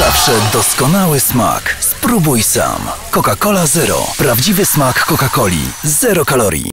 Zawsze doskonały smak. Spróbuj sam. Coca-Cola Zero. Prawdziwy smak Coca-Coli. Zero kalorii.